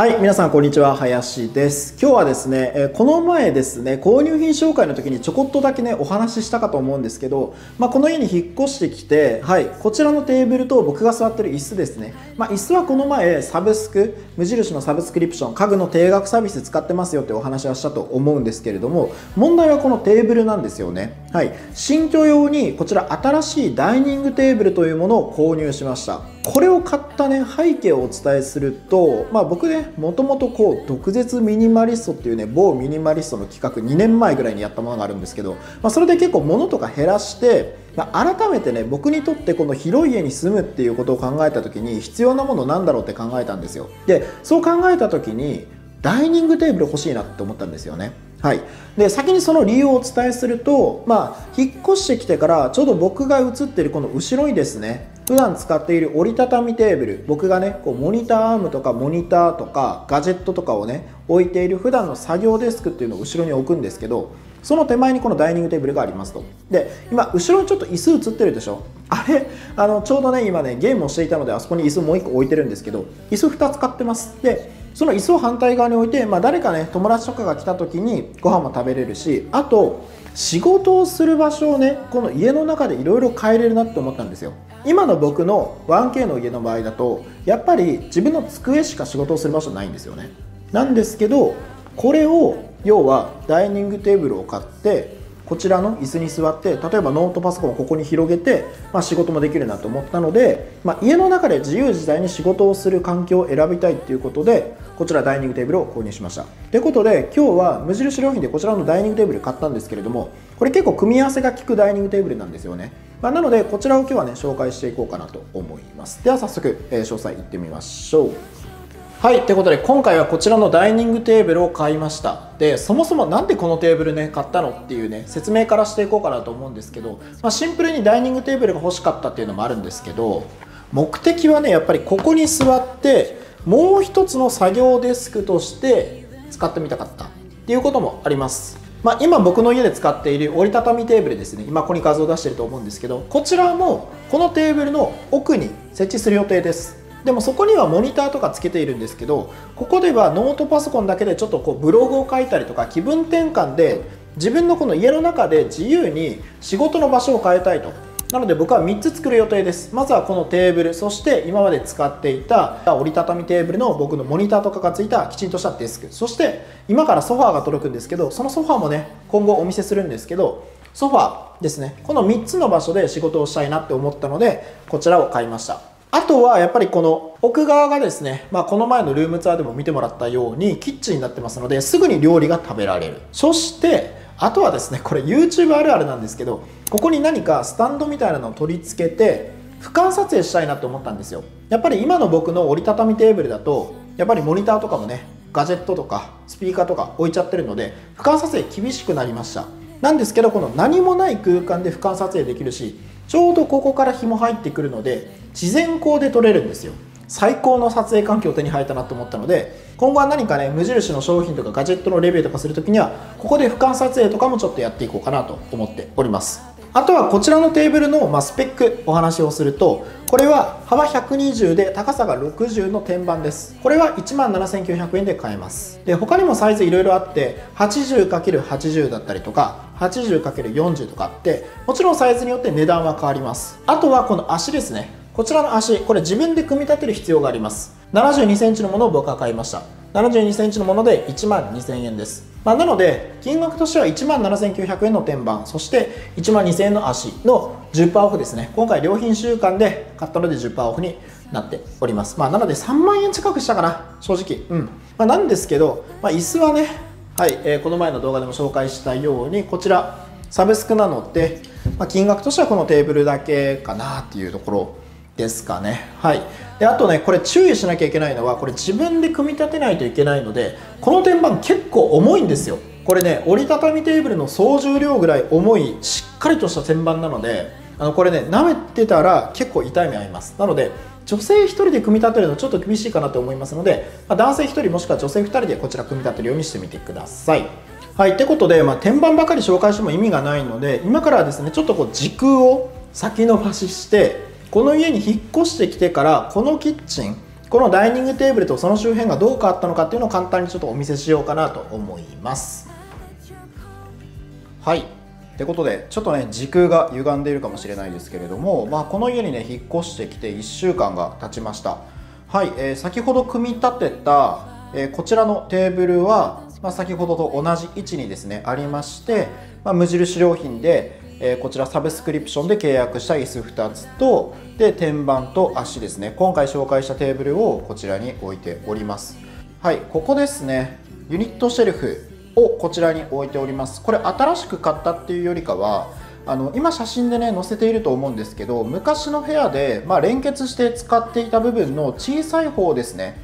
はい皆さんこんにちは。林です。今日はですね、えこの前ですね購入品紹介の時にちょこっとだけねお話ししたかと思うんですけど、まあ、この家に引っ越してきてはいこちらのテーブルと僕が座ってる椅子ですね、まあ、椅子はこの前サブスク無印のサブスクリプション家具の定額サービス使ってますよってお話はしたと思うんですけれども問題はこのテーブルなんですよね。はい新居用にこちら新しいダイニングテーブルというものを購入しました。これを買ったね背景をお伝えするとまあ僕ねもともとこう毒舌ミニマリストっていうね某ミニマリストの企画2年前ぐらいにやったものがあるんですけど、まあ、それで結構物とか減らしてまあ、改めてね僕にとってこの広い家に住むっていうことを考えた時に必要なものなんだろうって考えたんですよ。でそう考えた時にダイニングテーブル欲しいなって思ったんですよね。はい、で先にその理由をお伝えすると、まあ、引っ越してきてからちょうど僕が映ってるこの後ろにですね普段使っている折りたたみテーブル僕がねこうモニターアームとかモニターとかガジェットとかをね置いている普段の作業デスクっていうのを後ろに置くんですけどその手前にこのダイニングテーブルがありますと。で今後ろにちょっと椅子映ってるでしょ？あれ？あのちょうどね今ねゲームをしていたのであそこに椅子もう1個置いてるんですけど椅子2つ買ってます。でその椅子を反対側に置いて、まあ、誰かね友達とかが来た時にご飯も食べれるしあと仕事をする場所をねこの家の中でいろいろ変えれるなって思ったんですよ。今の僕の 1K の家の場合だとやっぱり自分の机しか仕事をする場所ないんですよね。なんですけどこれを要はダイニングテーブルを買ってこちらの椅子に座って例えばノートパソコンをここに広げて、まあ、仕事もできるなと思ったので、まあ、家の中で自由自在に仕事をする環境を選びたいっていうことでこちらダイニングテーブルを購入しました。ということで今日は無印良品でこちらのダイニングテーブル買ったんですけれどもこれ結構組み合わせが効くダイニングテーブルなんですよね、まあ、なのでこちらを今日はね紹介していこうかなと思います。では早速、えー、詳細いってみましょう。はい、ということで今回はこちらのダイニングテーブルを買いました。でそもそも何でこのテーブルね買ったのっていうね説明からしていこうかなと思うんですけど、まあ、シンプルにダイニングテーブルが欲しかったっていうのもあるんですけど目的はねやっぱりここに座ってもう一つの作業デスクとして使ってみたかったっていうこともあります。まあ、今僕の家で使っている折りたたみテーブルですね。今ここに画像を出してると思うんですけどこちらもこのテーブルの奥に設置する予定です。でもそこにはモニターとかつけているんですけどここではノートパソコンだけでちょっとこうブログを書いたりとか気分転換で自分のこの家の中で自由に仕事の場所を変えたいと。なので僕は3つ作る予定です。まずはこのテーブルそして今まで使っていた折りたたみテーブルの僕のモニターとかがついたきちんとしたデスク。そして今からソファーが届くんですけどそのソファーもね今後お見せするんですけどソファーですね。この3つの場所で仕事をしたいなって思ったのでこちらを買いました。あとはやっぱりこの奥側がですね、まあ、この前のルームツアーでも見てもらったようにキッチンになってますのですぐに料理が食べられる。そしてあとはですねこれ YouTube あるあるなんですけどここに何かスタンドみたいなのを取り付けて俯瞰撮影したいなと思ったんですよ。やっぱり今の僕の折りたたみテーブルだとやっぱりモニターとかもねガジェットとかスピーカーとか置いちゃってるので俯瞰撮影厳しくなりました。なんですけどこの何もない空間で俯瞰撮影できるしちょうどここから紐入ってくるので自然光で撮れるんですよ。最高の撮影環境を手に入ったなと思ったので今後は何かね無印の商品とかガジェットのレビューとかするときにはここで俯瞰撮影とかもちょっとやっていこうかなと思っております。あとはこちらのテーブルの、まスペックお話をするとこれは幅120で高さが60の天板です。これは17,900円で買えます。で他にもサイズいろいろあって 80×80 だったりとか 80×40 とかあってもちろんサイズによって値段は変わります。あとはこの足ですね。こちらの足これ自分で組み立てる必要があります。72センチのものを僕は買いました。72センチのもので1万2000円です、まあ、なので金額としては1万7900円の天板。そして1万2000円の足の10%オフですね。今回良品週間で買ったので10%オフになっております、まあ、なので3万円近くしたかな。正直。うん、まあ、なんですけど、まあ、椅子はねはい、えー、この前の動画でも紹介したようにこちらサブスクなので、まあ、金額としてはこのテーブルだけかなっていうところ。ですかね。はい。であとねこれ注意しなきゃいけないのはこれ自分で組み立てないといけないのでこの天板結構重いんですよ。これね折りたたみテーブルの総重量ぐらい重いしっかりとした天板なのであのこれね舐めてたら結構痛い目合います。なので女性1人で組み立てるのちょっと厳しいかなと思いますので、まあ、男性1人もしくは女性2人でこちら組み立てるようにしてみてください。はい、ってことで、まあ、天板ばかり紹介しても意味がないので今からはですねちょっとこう時空を先延ばししてこの家に引っ越してきてからこのキッチンこのダイニングテーブルとその周辺がどう変わったのかっていうのを簡単にちょっとお見せしようかなと思います。はい。ってことでちょっとね時空が歪んでいるかもしれないですけれども、まあ、この家にね引っ越してきて1週間が経ちました。はい、えー、先ほど組み立てた、えー、こちらのテーブルは、まあ、先ほどと同じ位置にですねありまして、まあ、無印良品で、えー、こちらサブスクリプションで契約した椅子2つとで天板と足ですね。今回紹介したテーブルをこちらに置いております。はいここですね。ユニットシェルフをこちらに置いております。これ新しく買ったっていうよりかはあの今写真でね載せていると思うんですけど昔の部屋で、まあ、連結して使っていた部分の小さい方ですね、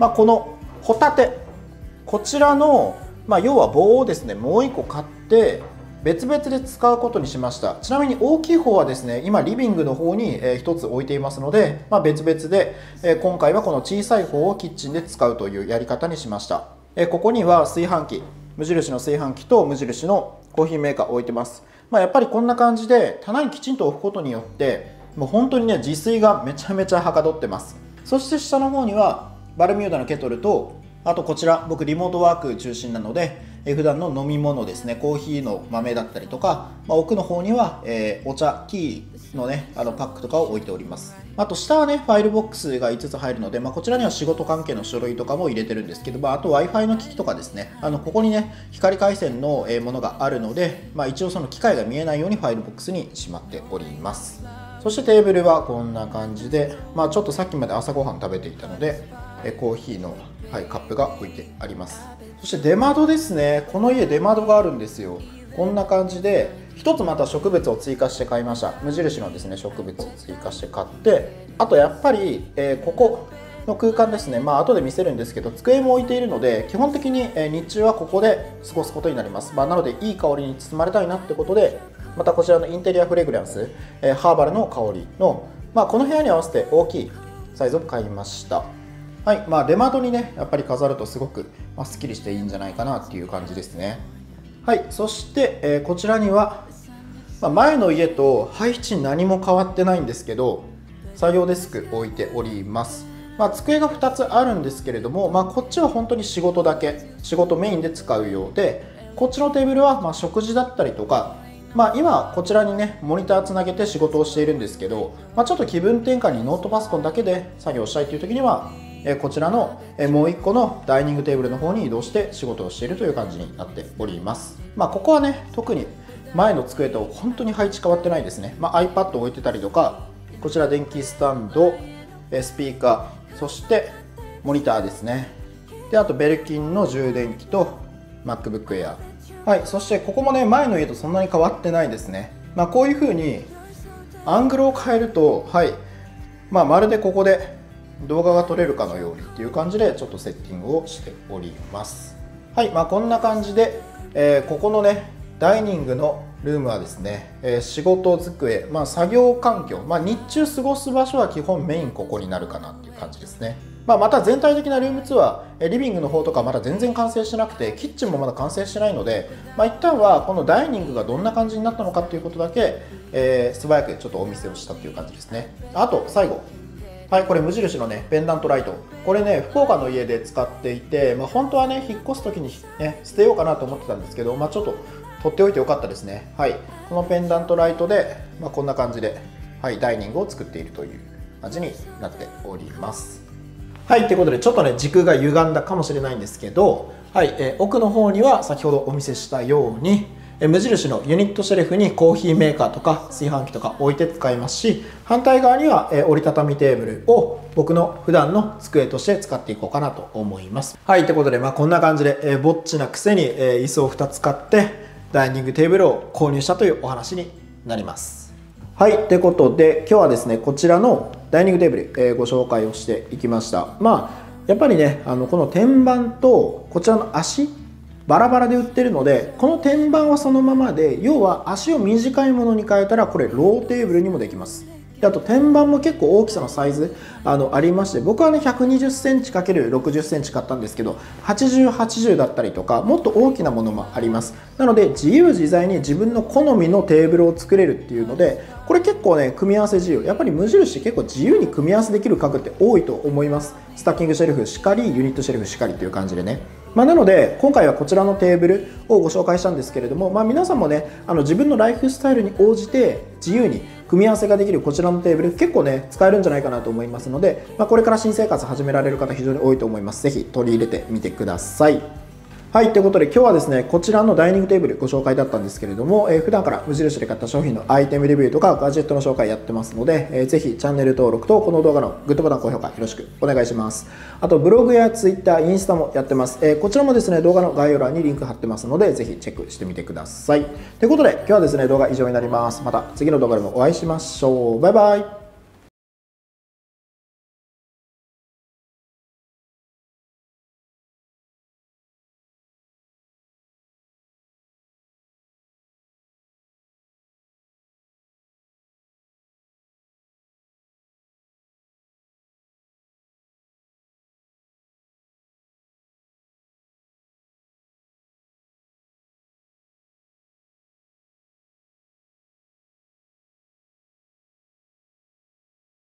まあ、このホタテ。こちらの、まあ、要は棒をですね。もう1個買って別々で使うことにしました。ちなみに大きい方はですね今リビングの方に、え1つ置いていますので、まあ、別々で、今回はこの小さい方をキッチンで使うというやり方にしました、ここには炊飯器無印の炊飯器と無印のコーヒーメーカー置いてます。まあ、やっぱりこんな感じで棚にきちんと置くことによってもう本当にね自炊がめちゃめちゃはかどってます。そして下の方にはバルミューダのケトルとあとこちら僕リモートワーク中心なのでえ普段の飲み物ですねコーヒーの豆だったりとか、まあ、奥の方には、えー、お茶ティーのねあのパックとかを置いております。あと下はねファイルボックスが5つ入るので、まあ、こちらには仕事関係の書類とかも入れてるんですけど、まあ、あと w i f i の機器とかですねあのここにね光回線のものがあるので、まあ、一応その機械が見えないようにファイルボックスにしまっております。そしてテーブルはこんな感じで、まあ、ちょっとさっきまで朝ごはん食べていたのでコーヒーの、はい、カップが置いてあります。そして出窓ですね。この家出窓があるんですよ。こんな感じで1つまた植物を追加して買いました。無印のですね植物を追加して買ってあとやっぱり、えー、ここの空間ですね。まあ後で見せるんですけど机も置いているので基本的に、日中はここで過ごすことになります、まあ、なのでいい香りに包まれたいなってことでまたこちらのインテリアフレグランス、えー、ハーバルの香りの、まあ、この部屋に合わせて大きいサイズを買いました。はいまあ、出窓にねやっぱり飾るとすごく、まあ、すっきりしていいんじゃないかなっていう感じですね。はいそして、えー、こちらには、まあ、前の家と配置何も変わってないんですけど作業デスク置いております。まあ、机が2つあるんですけれども、まあ、こっちは本当に仕事だけ仕事メインで使うようでこっちのテーブルはま食事だったりとか、まあ、今こちらにねモニターつなげて仕事をしているんですけど、ま、ちょっと気分転換にノートパソコンだけで作業したいという時にはこちらのもう1個のダイニングテーブルの方に移動して仕事をしているという感じになっております。まあ、ここはね、特に前の机と本当に配置変わってないですね。まあ、iPad 置いてたりとか、こちら電気スタンド、スピーカー、そしてモニターですね。で、あとベルキンの充電器と MacBook Air。はい、そしてここもね、前の家とそんなに変わってないですね。まあ、こういう風にアングルを変えると、はい、まあ、まるでここで動画が撮れるかのようにっていう感じでちょっとセッティングをしております。はいまあこんな感じで、えー、ここのねダイニングのルームはですね、えー、仕事机、まあ、作業環境、まあ、日中過ごす場所は基本メインここになるかなっていう感じですね、まあ、また全体的なルームツアーリビングの方とかまだ全然完成してなくてキッチンもまだ完成してないので、まあ、一旦はこのダイニングがどんな感じになったのかっていうことだけ、えー、素早くちょっとお見せをしたっていう感じですね。あと最後はい、これ無印のね、ペンダントライト。これね、福岡の家で使っていて、まあ、本当はね、引っ越す時に、ね、捨てようかなと思ってたんですけど、まあ、ちょっと取っておいてよかったですね。はい、このペンダントライトで、まあ、こんな感じで、はい、ダイニングを作っているという感じになっております。はい、ということで、ちょっとね、軸が歪んだかもしれないんですけど、はい、えー、奥の方には先ほどお見せしたように、無印のユニットシェルフにコーヒーメーカーとか炊飯器とか置いて使いますし反対側には折りたたみテーブルを僕の普段の机として使っていこうかなと思います。はいということでまあこんな感じで、ぼっちなくせに、椅子を2つ買ってダイニングテーブルを購入したというお話になります。はいということで今日はですねこちらのダイニングテーブル、えご紹介をしていきました。まあやっぱりねあのこの天板とこちらの足バラバラで売ってるのでこの天板はそのままで要は足を短いものに変えたらこれローテーブルにもできます。であと天板も結構大きさのサイズあのありまして僕はね 120cm×60cm 買ったんですけど8080だったりとかもっと大きなものもあります。なので自由自在に自分の好みのテーブルを作れるっていうのでこれ結構ね組み合わせ自由。やっぱり無印結構自由に組み合わせできる家具って多いと思います。スタッキングシェルフしかりユニットシェルフしかりという感じでね。まあ、なので今回はこちらのテーブルをご紹介したんですけれども、まあ、皆さんもねあの自分のライフスタイルに応じて自由に組み合わせができるこちらのテーブル結構ね使えるんじゃないかなと思いますので、まあ、これから新生活始められる方非常に多いと思います。是非取り入れてみてください。はい、ということで今日はですね、こちらのダイニングテーブルご紹介だったんですけれども、えー、普段から無印で買った商品のアイテムレビューとかガジェットの紹介やってますので、えー、ぜひチャンネル登録とこの動画のグッドボタン、高評価よろしくお願いします。あとブログや Twitter、インスタもやってます。えー、こちらもですね、動画の概要欄にリンク貼ってますので、ぜひチェックしてみてください。ということで今日はですね、動画以上になります。また次の動画でもお会いしましょう。バイバイ。